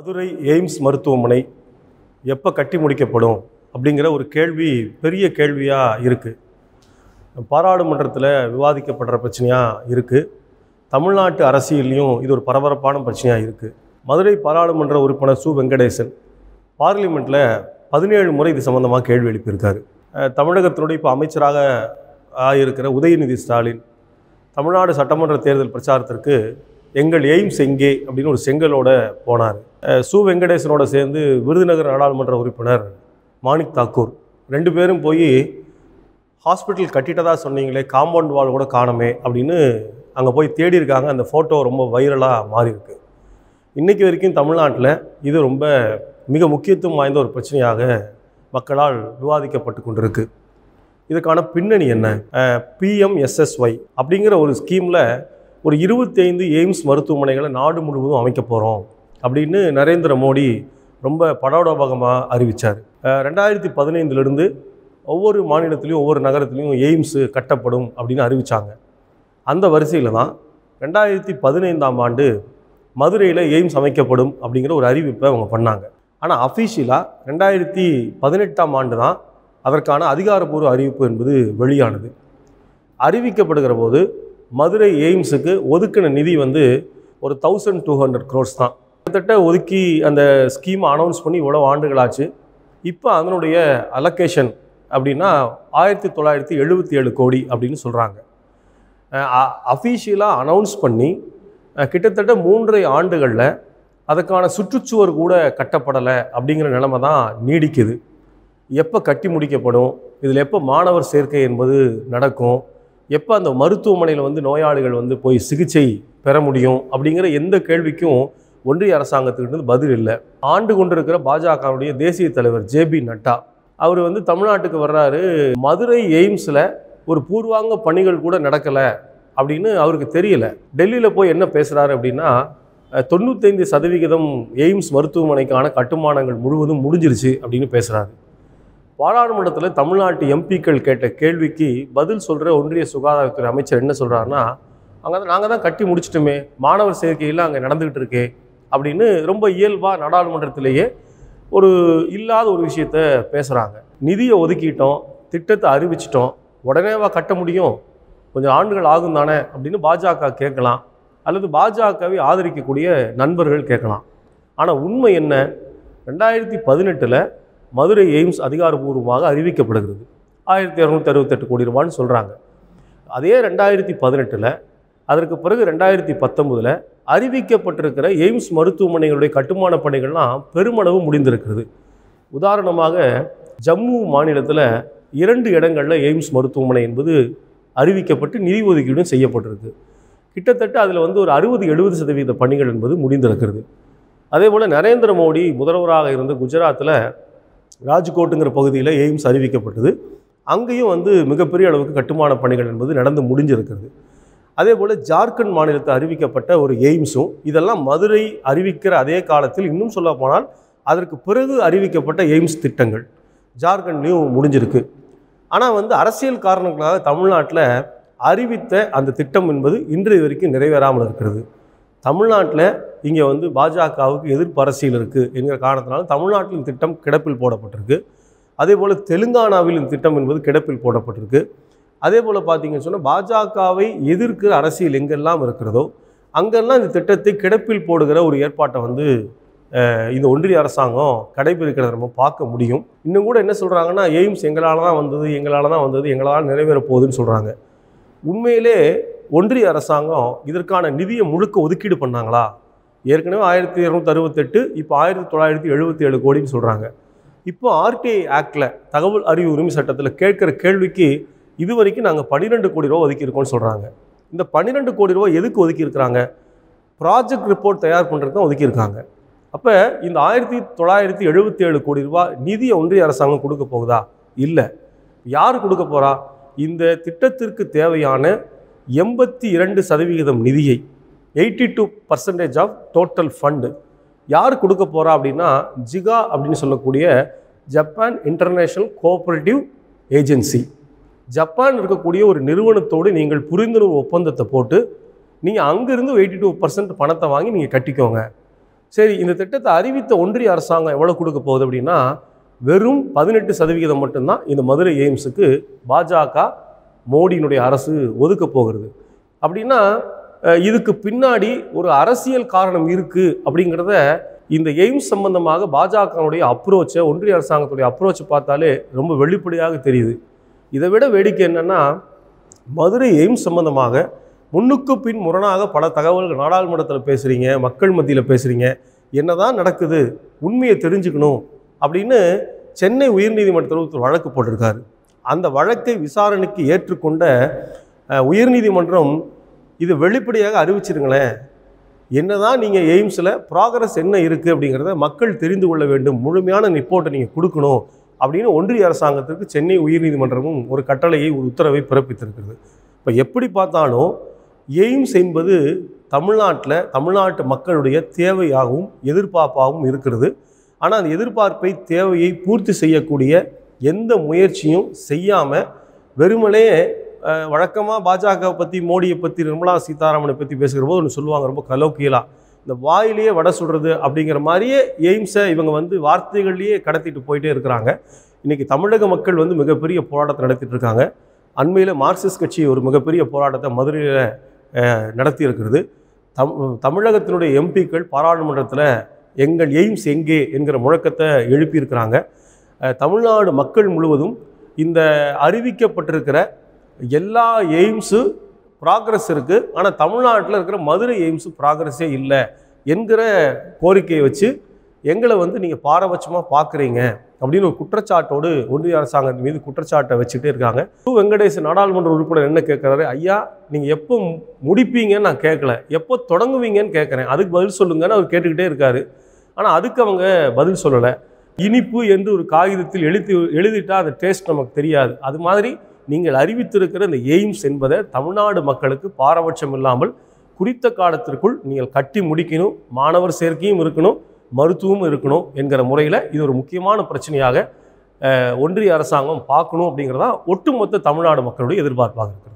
Madurai AIIMS மருத்துவமனை எப்போ கட்டி முடிக்கப்படும் அப்படிங்கிற ஒரு கேள்வி பெரிய கேள்வியாக இருக்குது பாராளுமன்றத்தில் விவாதிக்கப்படுற பிரச்சனையாக இருக்குது தமிழ்நாட்டு அரசியல்லையும் இது ஒரு பரபரப்பான பிரச்சனையாக இருக்குது மதுரை பாராளுமன்ற உறுப்பினர் சு. வெங்கடேசன் பார்லிமெண்ட்டில் பதினேழு முறை இது சம்மந்தமாக கேள்வி எழுப்பியிருக்காரு. தமிழகத்தினுடைய இப்போ அமைச்சராக ஆகியிருக்கிற உதயநிதி ஸ்டாலின் தமிழ்நாடு சட்டமன்ற தேர்தல் பிரச்சாரத்திற்கு எங்கள் எய்ம்ஸ் எங்கே? அப்படின்னு ஒரு செங்கலோட போனார். சு வெங்கடேசனோட சேர்ந்து விருதுநகர் நாடாளுமன்ற உறுப்பினர் மாணிக் தாக்கூர். ரெண்டு பேரும் போய் ஹாஸ்பிட்டல் கட்டிட்டதாக சொன்னீங்களே காம்பவுண்ட் வால் கூட காணமே அப்படின்னு அங்கே போய் தேடி இருக்காங்க அந்த ஃபோட்டோ ரொம்ப வைரலாக மாறி இருக்கு இன்றைக்கி வரைக்கும் தமிழ்நாட்டில் இது ரொம்ப மிக முக்கியத்துவம் வாய்ந்த ஒரு பிரச்சனையாக மக்களால் விவாதிக்கப்பட்டு கொண்டிருக்கு. இதுக்கான பின்னணி என்ன? பிஎம்எஸ்எஸ்ஒய் அப்படிங்கிற ஒரு ஸ்கீமில் ஒரு இருபத்தைந்து எய்ம்ஸ் மருத்துவமனைகளை நாடு முழுவதும் அமைக்க போகிறோம் அப்படின்னு நரேந்திர மோடி ரொம்ப படோடபகமாக அறிவித்தார் ரெண்டாயிரத்தி பதினைந்துலேருந்து ஒவ்வொரு மாநிலத்திலையும் ஒவ்வொரு நகரத்துலையும் எய்ம்ஸு கட்டப்படும் அப்படின்னு அறிவித்தாங்க அந்த வரிசையில் தான் ரெண்டாயிரத்தி பதினைந்தாம் ஆண்டு மதுரையில் எய்ம்ஸ் அமைக்கப்படும் அப்படிங்கிற ஒரு அறிவிப்பை அவங்க பண்ணாங்க. ஆனால் அஃபீஷியலாக ரெண்டாயிரத்தி பதினெட்டாம் ஆண்டு தான் அதற்கான அதிகாரப்பூர்வ அறிவிப்பு என்பது வெளியானது. அறிவிக்கப்படுகிற போது மதுரை எய்ம்ஸுக்கு ஒதுக்கின நிதி வந்து ஒரு தௌசண்ட் டூ ஹண்ட்ரட் க்ரோர்ஸ் தான். கிட்டத்தட்ட ஒதுக்கி அந்த ஸ்கீமை அனௌன்ஸ் பண்ணி இவ்வளோ ஆண்டுகளாச்சு. இப்போ அதனுடைய அலோகேஷன் அப்படின்னா ஆயிரத்தி தொள்ளாயிரத்தி எழுபத்தி ஏழு கோடி அப்படின்னு சொல்கிறாங்க அஃபீஷியலாக அனௌன்ஸ் பண்ணி கிட்டத்தட்ட மூன்றரை ஆண்டுகளில் அதுக்கான சுற்றுச்சுவர் கூட கட்டப்படலை அப்படிங்கிற நிலைமை தான் நீடிக்குது. எப்போ கட்டி முடிக்கப்படும்? இதில் எப்போ மாணவர் சேர்க்கை என்பது நடக்கும்? எப்போ அந்த மருத்துவமனையில் வந்து நோயாளிகள் வந்து போய் சிகிச்சை பெற முடியும் அப்படிங்கிற எந்த கேள்விக்கும் ஒன்றிய அரசாங்கத்துக்கிட்ட பதில் இல்லை. ஆண்டு கொண்டிருக்கிற பாஜகவுடைய தேசிய தலைவர் ஜேபி நட்டா. அவர் வந்து தமிழ்நாட்டுக்கு வர்றாரு. மதுரை எய்ம்ஸில் ஒரு பூர்வாங்க பணிகள் கூட நடக்கலை அப்படின்னு அவருக்கு தெரியல. டெல்லியில் போய் என்ன பேசுகிறாரு அப்படின்னா தொண்ணூத்தைந்து சதவிகிதம் எய்ம்ஸ் மருத்துவமனைக்கான கட்டுமானங்கள் முழுவதும் முடிஞ்சிருச்சு அப்படின்னு பேசுகிறாரு பாராளுமன்றத்தில் தமிழ்நாட்டு எம்பிக்கள் கேட்ட கேள்விக்கு பதில் சொல்கிற ஒன்றிய சுகாதாரத்துறை அமைச்சர் என்ன சொல்கிறாருன்னா அங்கே தான் நாங்கள் தான் கட்டி முடிச்சிட்டோமே மாணவர் சேர்க்கையில் அங்கே நடந்துக்கிட்டு இருக்கே அப்படின்னு ரொம்ப இயல்பாக நாடாளுமன்றத்திலேயே ஒரு இல்லாத ஒரு விஷயத்த பேசுகிறாங்க நிதியை ஒதுக்கிட்டோம் திட்டத்தை அறிவிச்சிட்டோம் உடனேவா கட்ட முடியும் கொஞ்சம் ஆண்டுகள் ஆகும் தானே அப்படின்னு பாஜக கேட்கலாம் அல்லது பாஜகவை ஆதரிக்கக்கூடிய நண்பர்கள் கேட்கலாம். ஆனால் உண்மை என்ன ரெண்டாயிரத்தி பதினெட்டில் மதுரை எய்ம்ஸ் அதிகாரபூர்வமாக அறிவிக்கப்படுகிறது. ஆயிரத்தி இரநூத்தி அறுபத்தெட்டு கோடி ரூபான்னு சொல்கிறாங்க அதே ரெண்டாயிரத்தி பதினெட்டில் அதற்கு பிறகு ரெண்டாயிரத்தி பத்தொம்போதில் அறிவிக்கப்பட்டிருக்கிற எய்ம்ஸ் மருத்துவமனைகளுடைய கட்டுமான பணிகள்லாம் பெருமளவு முடிந்திருக்கிறது. உதாரணமாக ஜம்மு மாநிலத்தில் இரண்டு இடங்களில் எய்ம்ஸ் மருத்துவமனை என்பது அறிவிக்கப்பட்டு நிதி ஒதுக்கீடும் செய்யப்பட்டிருக்கு. கிட்டத்தட்ட அதில் வந்து ஒரு அறுபது எழுபது சதவீத பணிகள் என்பது முடிந்திருக்கிறது. அதே போல் நரேந்திர மோடி முதல்வராக இருந்த குஜராத்தில் ராஜ்கோட்டுங்கிற பகுதியில் எய்ம்ஸ் அறிவிக்கப்பட்டது. அங்கேயும் வந்து மிகப்பெரிய அளவுக்கு கட்டுமான பணிகள் என்பது நடந்து முடிஞ்சிருக்கிறது. அதே போல் ஜார்க்கண்ட் மாநிலத்தில் அறிவிக்கப்பட்ட ஒரு எய்ம்ஸும் இதெல்லாம் மதுரை அறிவிக்கிற அதே காலத்தில் இன்னும் சொல்ல போனால் அதற்கு பிறகு அறிவிக்கப்பட்ட எய்ம்ஸ் திட்டங்கள் ஜார்க்கண்ட்லேயும் முடிஞ்சிருக்கு. ஆனால் வந்து அரசியல் காரணங்களாக தமிழ்நாட்டில் அறிவித்த அந்த திட்டம் என்பது இன்றைய வரைக்கும் நிறைவேறாமல் இருக்கிறது. தமிழ்நாட்டில் இங்கே வந்து பாஜகவுக்கு எதிர்ப்பு அரசியல் இருக்குது என்கிற காரணத்தினால தமிழ்நாட்டில் திட்டம் கிடப்பில் போடப்பட்டிருக்கு. அதே போல் தெலுங்கானாவில் திட்டம் என்பது கிடப்பில் போடப்பட்டிருக்கு. அதே போல் பார்த்தீங்கன்னு சொன்னால் பாஜகவை எதிர்க்கிற அரசியல் எங்கெல்லாம் இருக்கிறதோ அங்கெல்லாம் இந்த திட்டத்தை கிடப்பில் போடுகிற ஒரு ஏற்பாட்டை வந்து இந்த ஒன்றிய அரசாங்கம் கடைபிடிக்கிறத நம்ம பார்க்க முடியும். இன்னும் கூட என்ன சொல்கிறாங்கன்னா எய்ம்ஸ் எங்களால் தான் வந்தது எங்களால் தான் வந்தது எங்களால் நிறைவேற போகுதுன்னு சொல்கிறாங்க உண்மையிலே ஒன்றிய அரசாங்கம் இதற்கான நிதியை முழுக்க ஒதுக்கீடு பண்ணாங்களா? ஏற்கனவே ஆயிரத்தி இரநூத்தி அறுபத்தெட்டு இப்போ ஆயிரத்தி தொள்ளாயிரத்தி எழுபத்தி ஏழு கோடின்னு சொல்கிறாங்க இப்போ ஆர்டிஐ ஆக்டில் தகவல் அறிவு உரிமை சட்டத்தில் கேட்குற கேள்விக்கு இது வரைக்கும் நாங்கள் பன்னிரெண்டு கோடி ரூபா ஒதுக்கியிருக்கோம்னு சொல்கிறாங்க இந்த பன்னிரெண்டு கோடி ரூபா எதுக்கு ஒதுக்கியிருக்கிறாங்க? ப்ராஜெக்ட் ரிப்போர்ட் தயார் பண்ணுறதுக்கு தான் ஒதுக்கியிருக்காங்க. அப்போ இந்த ஆயிரத்தி தொள்ளாயிரத்தி எழுபத்தி ஏழு கோடி ரூபா நிதியை ஒன்றிய அரசாங்கம் கொடுக்க போகுதா? இல்லை. யார் கொடுக்க போகிறா இந்த திட்டத்திற்கு தேவையான எண்பத்தி இரண்டு சதவிகிதம் நிதியை eighty two percentage of total fund யார் கொடுக்க போகிறா அப்படின்னா ஜிகா அப்படின்னு சொல்லக்கூடிய Japan international cooperative agency Japan இருக்கக்கூடிய ஒரு நிறுவனத்தோடு நீங்கள் புரிந்துணர்வு ஒப்பந்தத்தை போட்டு நீங்கள் அங்கேருந்து எயிட்டி டூ பர்சன்ட் பணத்தை வாங்கி நீங்கள் கட்டிக்கோங்க. சரி இந்த திட்டத்தை அறிவித்த ஒன்றிய அரசாங்கம் எவ்வளோ கொடுக்க போகுது அப்படின்னா வெறும் பதினெட்டு சதவிகிதம் மட்டும்தான் இந்த மதுரை எய்ம்ஸுக்கு பாஜக மோடியினுடைய அரசு ஒதுக்க போகிறது. அப்படின்னா இதுக்கு பின்னாடி ஒரு அரசியல் காரணம் இருக்குது அப்படிங்கிறத இந்த எய்ம்ஸ் சம்பந்தமாக பாஜகனுடைய அப்ரோச்சை ஒன்றிய அரசாங்கத்துடைய அப்ரோச்சை பார்த்தாலே ரொம்ப வெளிப்படையாக தெரியுது. இதை விட வேடிக்கை என்னென்னா மதுரை எய்ம்ஸ் சம்பந்தமாக முன்னுக்கு பின் முரணாக பல தகவல்கள் நாடாளுமன்றத்தில் பேசுகிறீங்க மக்கள் மத்தியில் பேசுகிறீங்க என்னதான் நடக்குது உண்மையை தெரிஞ்சுக்கணும் அப்படின்னு சென்னை உயர்நீதிமன்றத்தில் ஒருத்தர் வழக்கு போட்டிருக்காரு. அந்த வழக்கை விசாரணைக்கு ஏற்றுக்கொண்ட உயர்நீதிமன்றம் இது வெளிப்படையாக அறிவிச்சிருங்களேன். என்னதான் நீங்கள் எய்ம்ஸில் ப்ராக்ரஸ் என்ன இருக்குது அப்படிங்கிறத மக்கள் தெரிந்து கொள்ள வேண்டும். முழுமையான ரிப்போர்ட்டை நீங்கள் கொடுக்கணும் அப்படின்னு ஒன்றிய அரசாங்கத்திற்கு சென்னை உயர்நீதிமன்றமும் ஒரு கட்டளையை ஒரு உத்தரவை பிறப்பித்திருக்கிறது. இப்போ எப்படி பார்த்தாலும் எய்ம்ஸ் என்பது தமிழ்நாட்டில் தமிழ்நாட்டு மக்களுடைய தேவையாகவும் எதிர்பார்ப்பாகவும் இருக்கிறது. ஆனால் அந்த எதிர்பார்ப்பை தேவையை பூர்த்தி செய்யக்கூடிய எந்த முயற்சியும் செய்யாமல் வெறுமனே வழக்கமாக பாஜக பற்றி மோடியை பற்றி நிர்மலா சீதாராமனை பற்றி பேசுகிற போது ஒன்று சொல்லுவாங்க ரொம்ப கலோக்கியலாக இந்த வாயிலேயே வடை சுடுறது அப்படிங்கிற மாதிரியே எய்ம்ஸை இவங்க வந்து வார்த்தைகள்லேயே கடத்திட்டு போயிட்டே இருக்கிறாங்க. இன்றைக்கி தமிழக மக்கள் வந்து மிகப்பெரிய போராட்டத்தை நடத்திட்டு இருக்காங்க. அண்மையில் மார்க்சிஸ்ட் கட்சி ஒரு மிகப்பெரிய போராட்டத்தை மதுரையில் நடத்தி இருக்கிறது. தம் தமிழகத்தினுடைய எம்பிக்கள் பாராளுமன்றத்தில் எங்கள் எய்ம்ஸ் எங்கே என்கிற முழக்கத்தை எழுப்பியிருக்கிறாங்க. தமிழ்நாடு மக்கள் முழுவதும் இந்த அறிவிக்கப்பட்டிருக்கிற எல்லா எய்ம்ஸு ப்ராக்ரஸ் இருக்குது ஆனால் தமிழ்நாட்டில் இருக்கிற மதுரை எய்ம்ஸு ப்ராக்ரஸே இல்லை என்கிற கோரிக்கையை வச்சு எங்களை வந்து நீங்கள் பாரபட்சமாக பார்க்குறீங்க அப்படின்னு ஒரு குற்றச்சாட்டோடு ஒன்றிய அரசாங்கத்தின் மீது குற்றச்சாட்டை வச்சுட்டே இருக்காங்க. கு. வெங்கடேஷ் நாடாளுமன்ற உறுப்பினர் என்ன கேட்குறாரு ஐயா நீங்கள் எப்போ முடிப்பீங்கன்னு நான் கேட்கல எப்போ தொடங்குவீங்கன்னு கேட்குறேன் அதுக்கு பதில் சொல்லுங்கன்னு அவர் கேட்டுக்கிட்டே இருக்காரு. ஆனால் அதுக்கு அவங்க பதில் சொல்லலை. இனிப்பு என்று ஒரு காகிதத்தில் எழுதி எழுதிட்டால் அந்த டேஸ்ட் நமக்கு தெரியாது. அது மாதிரி நீங்கள் அறிவித்திருக்கிற இந்த எய்ம்ஸ் என்பதை தமிழ்நாடு மக்களுக்கு பாரபட்சம் இல்லாமல் குறித்த காலத்திற்குள் நீங்கள் கட்டி முடிக்கணும் மாணவர் சேர்க்கையும் இருக்கணும் மருத்துவமும் இருக்கணும் என்கிற முறையில் இது ஒரு முக்கியமான பிரச்சனையாக ஒன்றிய அரசாங்கம் பார்க்கணும் அப்படிங்கிறதா ஒட்டுமொத்த தமிழ்நாடு மக்களுடைய எதிர்பார்ப்பாக இருக்கிறது